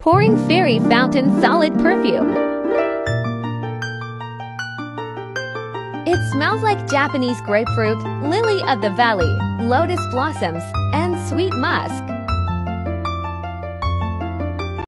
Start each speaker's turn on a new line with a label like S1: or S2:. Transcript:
S1: Pouring Fairy Fountain Solid Perfume. It smells like Japanese grapefruit, lily of the valley, lotus blossoms, and sweet musk.